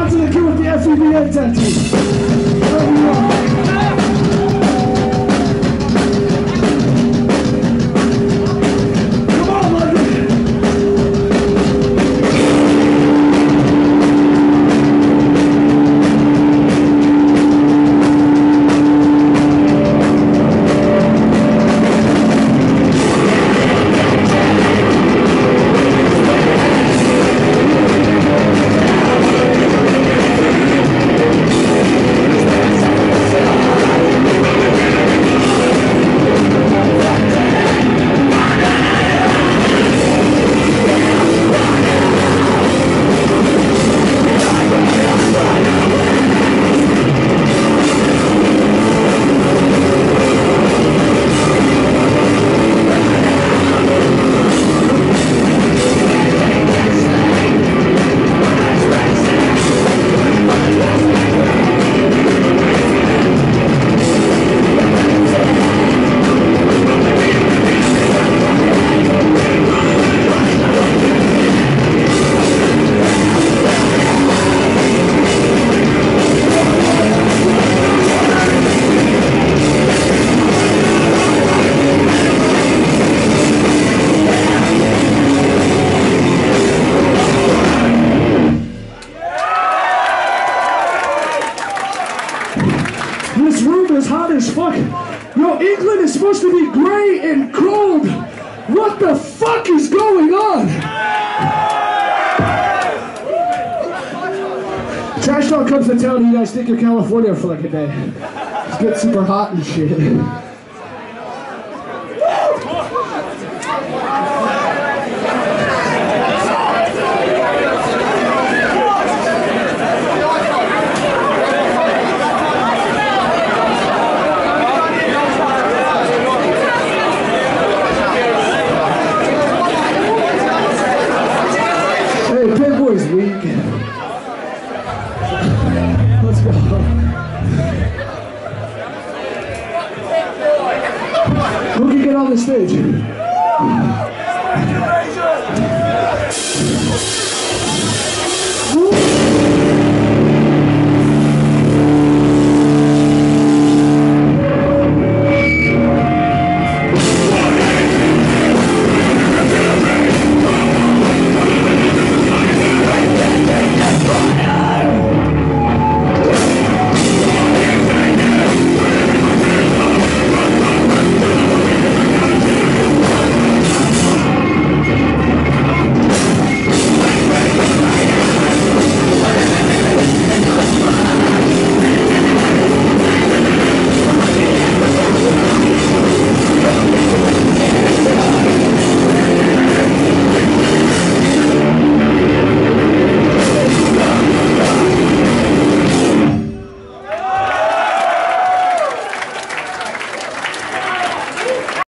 out to the kid with the FEBN tattoo. Fuck. Yo, England is supposed to be gray and cold. What the fuck is going on? Trash Talk comes to town, you guys think of California for like a day. It's get super hot and shit. Pit weak. Let's go. Who can get on the stage?